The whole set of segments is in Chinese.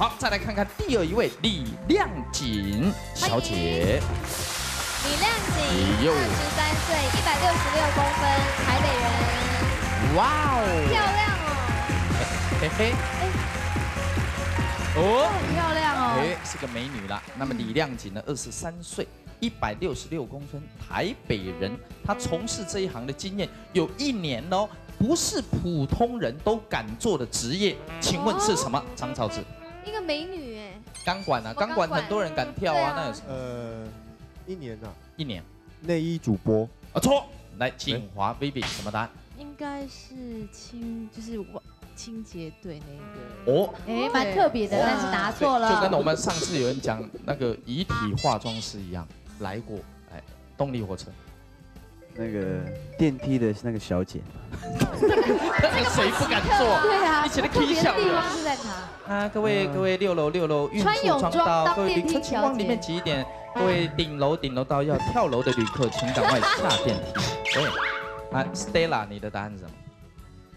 好，再来看看第二一位李亮锦小姐。李亮锦，二十三岁，一百六十六公分，台北人，哇哦，漂亮哦，嘿嘿，哦，很漂亮哦。哎，是个美女啦。那么李亮锦呢，二十三岁，一百六十六公分，台北人。她从事这一行的经验有一年哦，不是普通人都敢做的职业。请问是什么？张超志，一个美女哎，钢管啊，哦钢管很多人敢跳啊啊，那有什么？呃，一年呐、一年内衣主播，啊，错。来，锦华 baby 什么答案？应该是清，就是我清洁队那个。哦，哎，蛮特别的，但是答错了。就跟我们上次有人讲那个遗体化妆师一样，来过。哎，动力火车，那个电梯的那个小姐，那个谁不敢坐？对啊，一起来特别 K 的笑的地方是在哪？啊，各位各位，六楼六楼，孕妇穿泳装装到，各位旅客电梯小请往里面挤一点。各位顶楼顶楼到要跳楼的旅客，请赶快下电梯。对，啊，Stella，你的答案是什么？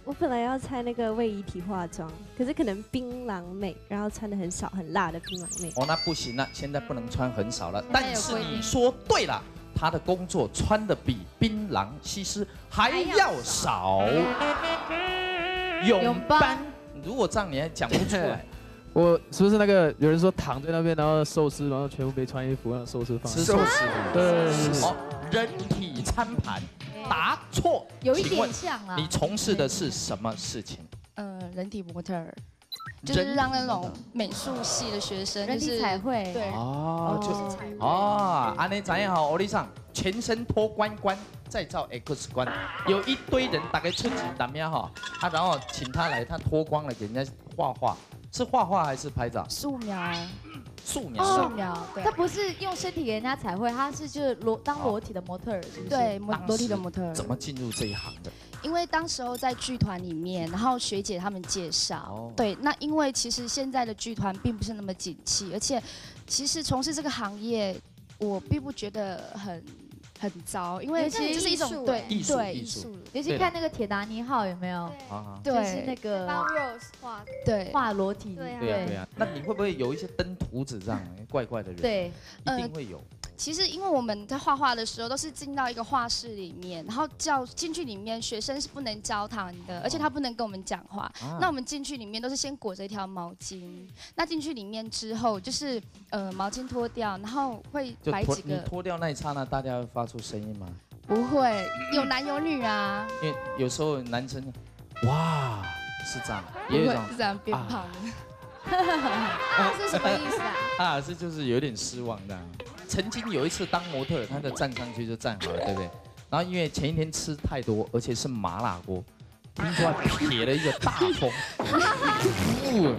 我本来要猜那个为遗体化妆，可是可能槟榔妹，然后穿的很少很辣的槟榔妹。哦，那不行了，现在不能穿很少了。但是你说对了，他的工作穿的比槟榔西施还要少。永班，如果这样你还讲不出来，我是不是那个有人说躺在那边，然后寿司，然后全部没穿衣服，让寿司放？吃寿司。对人体餐盘，答错。有一点像啊。你从事的是什么事情？呃，人体模特儿，就是让那种美术系的学生，就是彩绘，对，哦，就是彩绘哦，安尼怎样好？欧丽上全身脱光光，再照 X 光，有一堆人大概出几单面哈，啊，然后请他来，他脱光了给人家画画，是画画还是拍照？素描，素描。素描，对他，不是用身体给人家彩绘，他是就是裸当裸体的模特儿，是不是？对，裸体的模特儿。怎么进入这一行的？因为当时候在剧团里面，然后学姐他们介绍，哦。对，那因为其实现在的剧团并不是那么景气，而且其实从事这个行业，我并不觉得很很糟，因为尤其这是一种对欸艺术对艺术。尤其看那个铁达尼号有没有？对，就是那个帮 Rose 画，对，画裸体，对啊对呀对呀。那你会不会有一些登徒子这样怪怪的人？，对，一定会有。其实因为我们在画画的时候都是进到一个画室里面，然后教进去里面，学生是不能交谈的，而且他不能跟我们讲话。啊那我们进去里面都是先裹着一条毛巾，那进去里面之后就是呃毛巾脱掉，然后会摆几个，脱掉那一刹那，大家会发出声音吗？不会有男有女啊，因为有时候男生，哇，是这样，也有一种是这样变胖的。是什么意思啊？啊，是就是有点失望的。曾经有一次当模特，他的站上去就站好了，对不对？然后因为前一天吃太多，而且是麻辣锅，听说还撇了一个大风，噗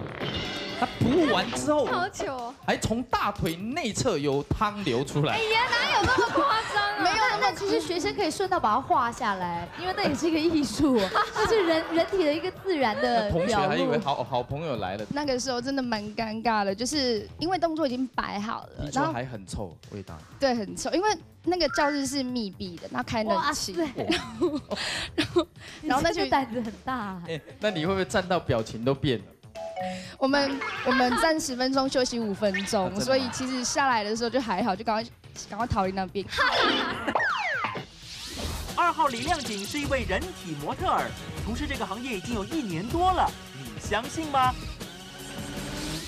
他补完之后，好糗哦。还从大腿内侧有汤流出来。哎呀哪有那么夸张那那其实学生可以顺道把它画下来，因为那也是一个艺术，这是人人体的一个自然的同学还以为。好好朋友来了，那个时候真的蛮尴尬的，就是因为动作已经摆好了听，然后还很臭味道。对很臭，因为那个教室是密闭的，那开冷气，然后然后那就你这个胆子很大。哎，那你会不会站到表情都变了？我们我们站十分钟休息五分啊钟，所以其实下来的时候就还好，就赶快赶快逃离那边。二号李亮景是一位人体模特儿，从事这个行业已经有一年多了，你相信吗？